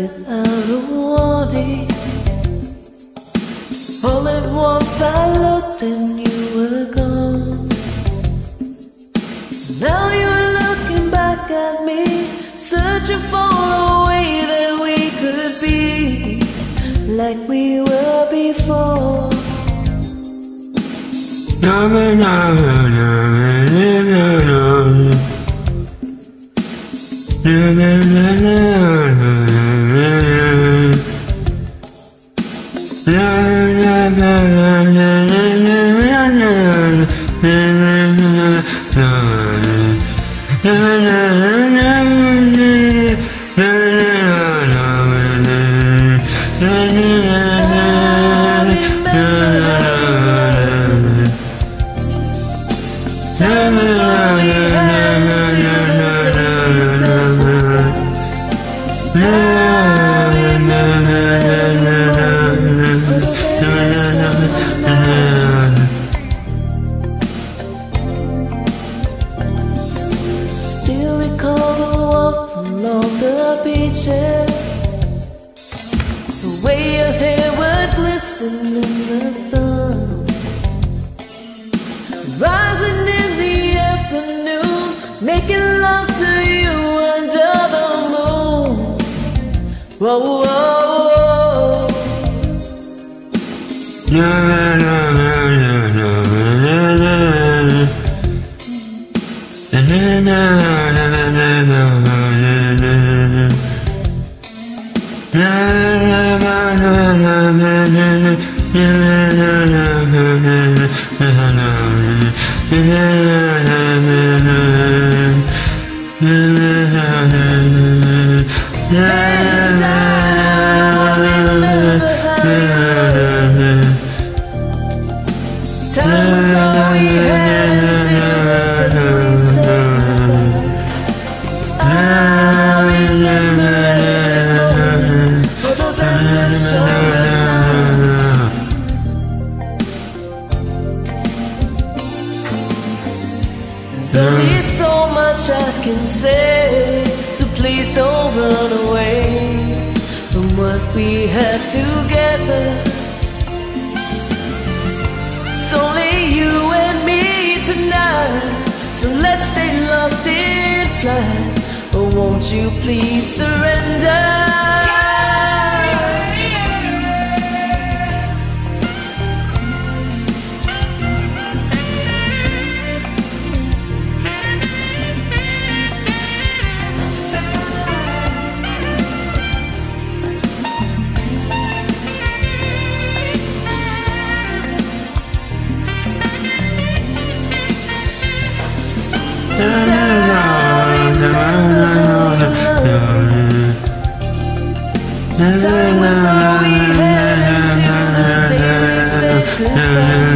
without a warning. All at once I looked and you were gone. Now you're looking back at me, searching for a way that we could be like we were before. Time was all we had the along the beaches The way your hair would glisten in the sun Rising in the afternoon Making love to you under the moon Whoa, whoa, whoa Time There's so much I can say, so please don't run away from what we have together. It's only you and me tonight, so let's stay lost in flight. Or won't you please surrender? Time was all we had until the day we said goodbye.